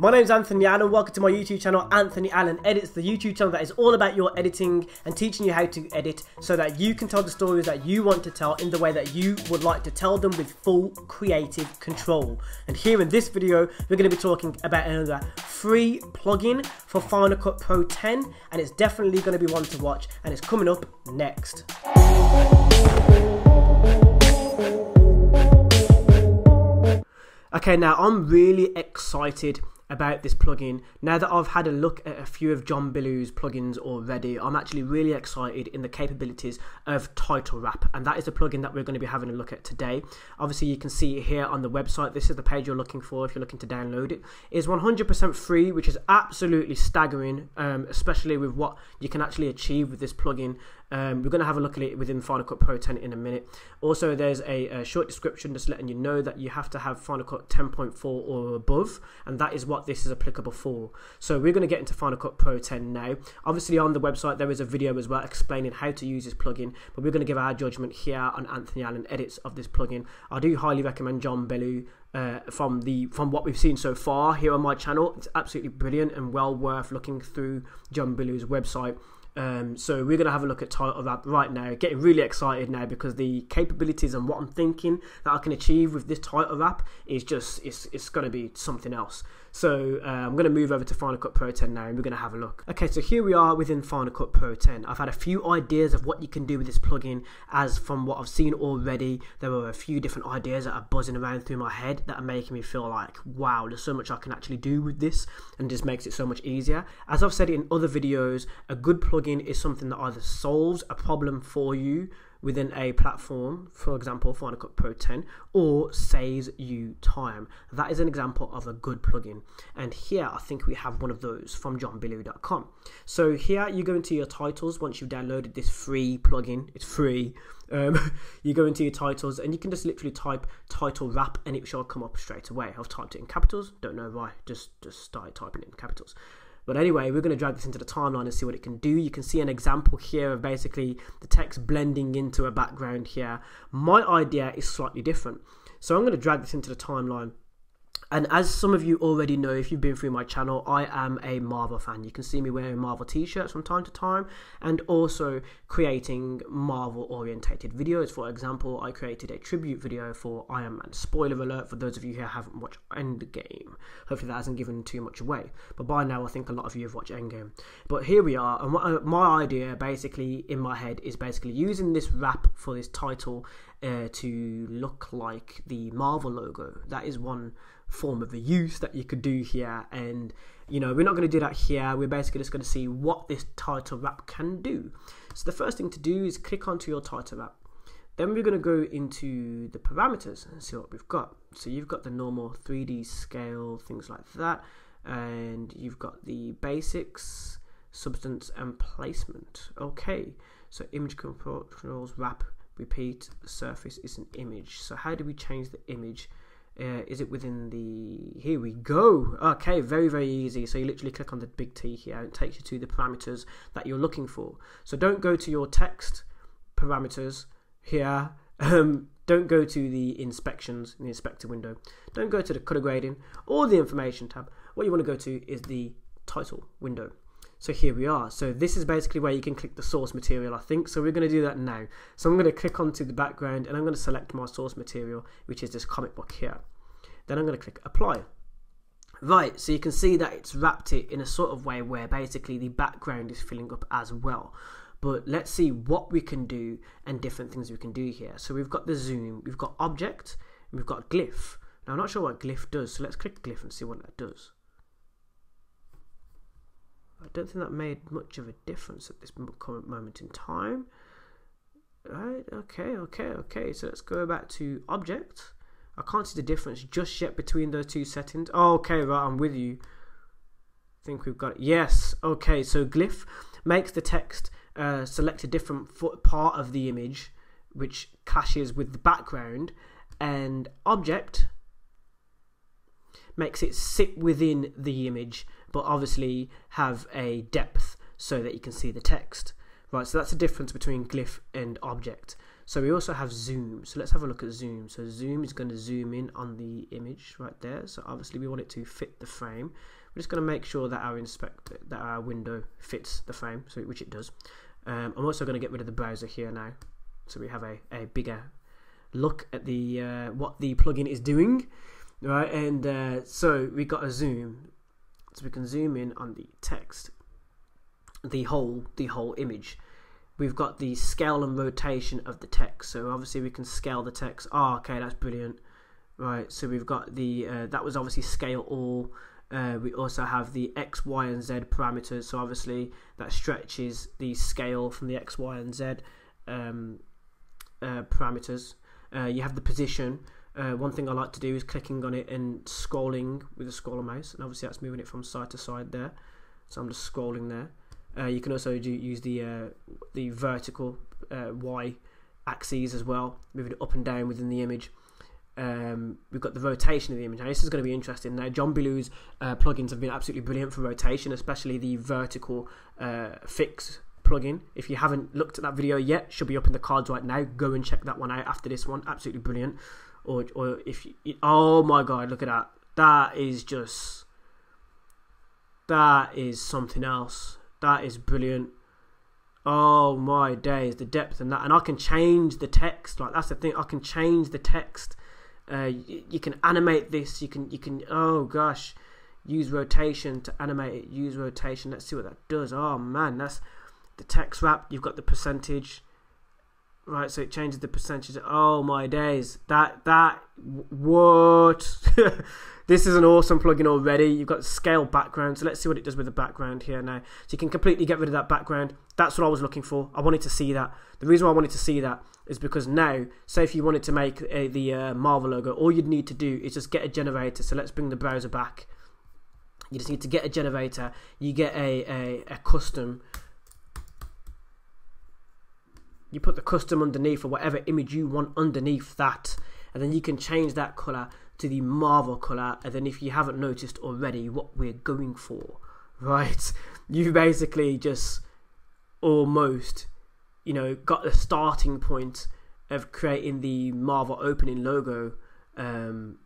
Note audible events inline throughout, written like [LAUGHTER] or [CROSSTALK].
My name is Anthony Allen. Welcome to my YouTube channel, Anthony Allen Edits, the YouTube channel that is all about your editing and teaching you how to edit so that you can tell the stories that you want to tell in the way that you would like to tell them with full creative control. And here in this video, we're going to be talking about another free plugin for Final Cut Pro 10, and it's definitely going to be one to watch, and it's coming up next. Okay, now I'm really excited about this plugin. Now that I've had a look at a few of John Billou's plugins already, I'm actually really excited in the capabilities of Title Wrap, and that is the plugin that we're going to be having a look at today. Obviously, you can see here on the website. This is the page you're looking for if you're looking to download it. It's 100% free, which is absolutely staggering, um, especially with what you can actually achieve with this plugin um, we're going to have a look at it within Final Cut Pro 10 in a minute. Also, there's a, a, short description just letting you know that you have to have Final Cut 10.4 or above, and that is what this is applicable for. So we're going to get into Final Cut Pro 10 now. Obviously, on the website there is a video as well explaining how to use this plugin, but we're going to give our judgment here on Anthony Allen edits of this plugin. I do highly recommend John Billou uh, from the from what we've seen so far here on my channel. It's absolutely brilliant and well worth looking through John Billou's website. Um, so we're going to have a look at Title Wrap right now. Getting really excited now because the capabilities and what I'm thinking that I can achieve with this Title Wrap is just it's it's going to be something else. So uh, I'm going to move over to Final Cut Pro 10 now and we're going to have a look. Okay, so here we are within Final Cut Pro 10. I've had a few ideas of what you can do with this plugin as from what I've seen already. There were a few different ideas that are buzzing around through my head that are making me feel like, wow, there's so much I can actually do with this and just makes it so much easier. As I've said in other videos, a good plugin is something that either solves a problem for you within a platform, for example, Final Cut Pro 10, or saves you time. That is an example of a good plugin. And here I think we have one of those from johnbillou.com. So here you go into your titles once you've downloaded this free plugin. It's free. Um, [LAUGHS] you go into your titles and you can just literally type title wrap and it shall come up straight away. I've typed it in capitals. Don't know why. Just just started typing it in capitals. But anyway, we're going to drag this into the timeline and see what it can do. You can see an example here of basically the text blending into a background here. My idea is slightly different. So I'm going to drag this into the timeline and as some of you already know, if you've been through my channel, I am a Marvel fan. You can see me wearing Marvel t-shirts from time to time and also creating Marvel orientated videos. For example, I created a tribute video for Iron Man. Spoiler alert for those of you who haven't watched Endgame. Hopefully that hasn't given too much away. But by now I think a lot of you have watched Endgame. But here we are and uh, my idea basically in my head is basically using this wrap for this title uh, to look like the Marvel logo. That is one form of a use that you could do here and you know we're not going to do that here. We're basically just going to see what this title wrap can do. So the first thing to do is click onto your title wrap then we're going to go into the parameters and see what we've got. So you've got the normal 3d scale things like that and you've got the basics substance and placement. Okay so image controls wrap repeat surface is an image. So how do we change the image? Uh, is it within the here we go. Okay very very easy. So you literally click on the big T here and it takes you to the parameters that you're looking for. So don't go to your text parameters here. Um, don't go to the inspections in the inspector window. Don't go to the color grading or the information tab. What you want to go to is the title window so here we are. So this is basically where you can click the source material, I think. So we're going to do that now. So I'm going to click onto the background and I'm going to select my source material, which is this comic book here. Then I'm going to click apply. Right, so you can see that it's wrapped it in a sort of way where basically the background is filling up as well. But let's see what we can do and different things we can do here. So we've got the zoom, we've got object, we've got glyph. Now I'm not sure what glyph does, so let's click glyph and see what that does. I don't think that made much of a difference at this moment in time. Right, okay, okay, okay. So let's go back to object. I can't see the difference just yet between those two settings. Oh, okay, right, I'm with you. I think we've got it. Yes, okay, so glyph makes the text uh, select a different part of the image which clashes with the background and object makes it sit within the image but obviously have a depth so that you can see the text. Right, so that's the difference between glyph and object. So we also have zoom. So let's have a look at zoom. So zoom is going to zoom in on the image right there. So obviously we want it to fit the frame. We're just going to make sure that our inspect that our window fits the frame, so which it does. Um, I'm also going to get rid of the browser here now, so we have a, a bigger look at the uh, what the plugin is doing, right? And uh, so we got a zoom, so we can zoom in on the text, the whole the whole image. We've got the scale and rotation of the text, so obviously we can scale the text. Oh, okay, that's brilliant, right? So we've got the uh, that was obviously scale all. Uh, we also have the x, y, and z parameters. So obviously that stretches the scale from the x, y, and z um, uh, parameters. Uh, you have the position. Uh, one thing I like to do is clicking on it and scrolling with the scroller mouse, and obviously that's moving it from side to side there. So I'm just scrolling there. Uh, you can also do, use the uh, the vertical y axes as well, moving it up and down within the image. Um, we've got the rotation of the image. Now, this is going to be interesting. Now, John Billou's uh, plugins have been absolutely brilliant for rotation, especially the vertical uh, fix plugin. If you haven't looked at that video yet, should be up in the cards right now. Go and check that one out after this one. Absolutely brilliant. Or, or if you, oh my god, look at that. That is just that is something else. That is brilliant. Oh my days, the depth and that, and I can change the text. Like that's the thing, I can change the text uh, you, you, can animate this. You can you can oh gosh, use rotation to animate it. Use rotation. Let's see what that does. Oh man, that's the text wrap. You've got the percentage, right? So it changes the percentage. Oh my days, that that what? [LAUGHS] this is an awesome plugin already. You've got scale background. So let's see what it does with the background here now. So you can completely get rid of that background. That's what I was looking for. I wanted to see that. The reason why I wanted to see that is because now, say if you wanted to make a, the uh, Marvel logo, all you'd need to do is just get a generator. So let's bring the browser back. You just need to get a generator. You get a, a, a custom. You put the custom underneath or whatever image you want underneath that. And then you can change that color to the Marvel color. And then if you haven't noticed already what we're going for, right? [LAUGHS] You basically just almost you know, got the starting point of creating the Marvel opening logo. Um,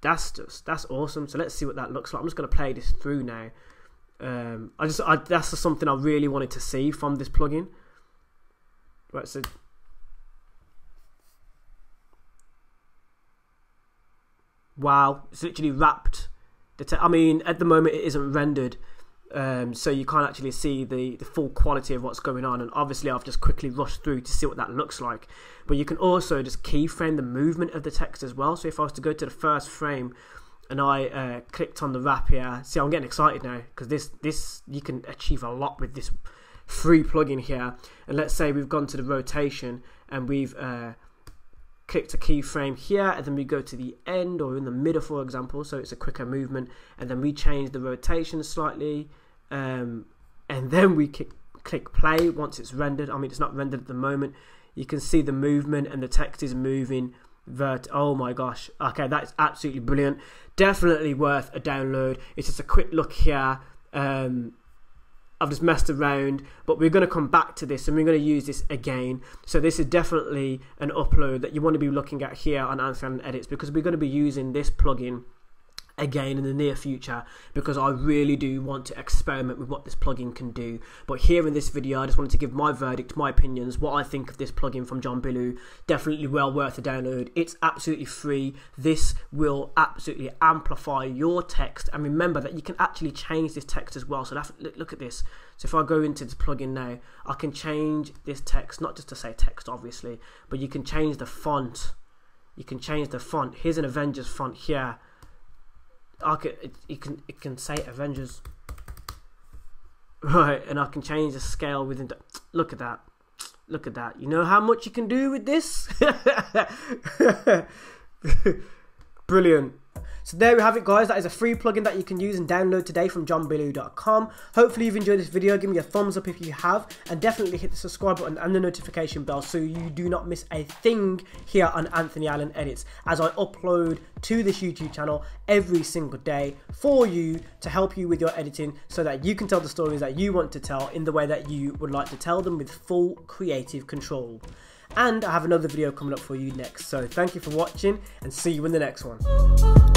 that's just that's awesome. So let's see what that looks like. I'm just gonna play this through now. Um, I just I, that's just something I really wanted to see from this plugin. Right, so wow, it's literally wrapped. I mean, at the moment it isn't rendered, um, so you can't actually see the, the full quality of what's going on and obviously I've just quickly rushed through to see what that looks like but you can also just keyframe the movement of the text as well so if I was to go to the first frame and I uh, clicked on the wrap here see I'm getting excited now because this this you can achieve a lot with this free plugin here. And let's say we've gone to the rotation and we've uh, clicked a keyframe here and then we go to the end or in the middle for example so it's a quicker movement and then we change the rotation slightly um, and [LAUGHS] then we click, click play once it's rendered. I mean it's not rendered at the moment. You can see the movement and the text is moving vert. Oh my gosh. Okay that's absolutely brilliant. Definitely worth a download. It's just a quick look here. Um, I've just messed around, but we're going to come back to this and we're going to use this again. So this is definitely an upload that you want to be looking at here on Anthony Edits because we're going to be using this plugin again in the near future because I really do want to experiment with what this plugin can do. But here in this video, I just wanted to give my verdict, my opinions, what I think of this plugin from John Billou. Definitely well worth a download. It's absolutely free. This will absolutely amplify your text. And remember that you can actually change this text as well. So look at this. So if I go into this plugin now, I can change this text, not just to say text obviously, but you can change the font. You can change the font. Here's an Avengers font here I can it, it can it can say Avengers. Right and I can change the scale within the, look at that. Look at that. You know how much you can do with this? [LAUGHS] Brilliant so there we have it guys, that is a free plugin that you can use and download today from johnbillou.com. Hopefully you've enjoyed this video, give me a thumbs up if you have, and definitely hit the subscribe button and the notification bell so you do not miss a thing here on Anthony Allen Edits as I upload to this YouTube channel every single day for you to help you with your editing so that you can tell the stories that you want to tell in the way that you would like to tell them with full creative control. And I have another video coming up for you next. So thank you for watching and see you in the next one.